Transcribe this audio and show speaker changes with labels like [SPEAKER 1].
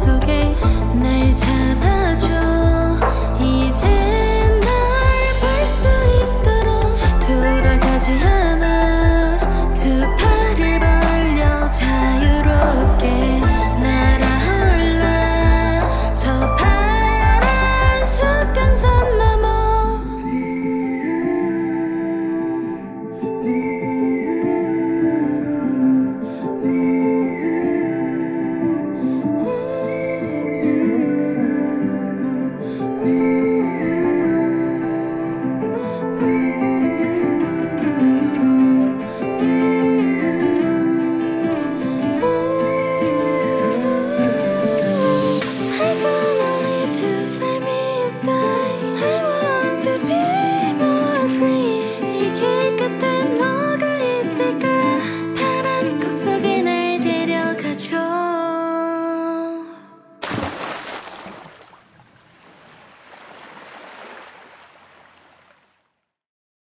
[SPEAKER 1] すげ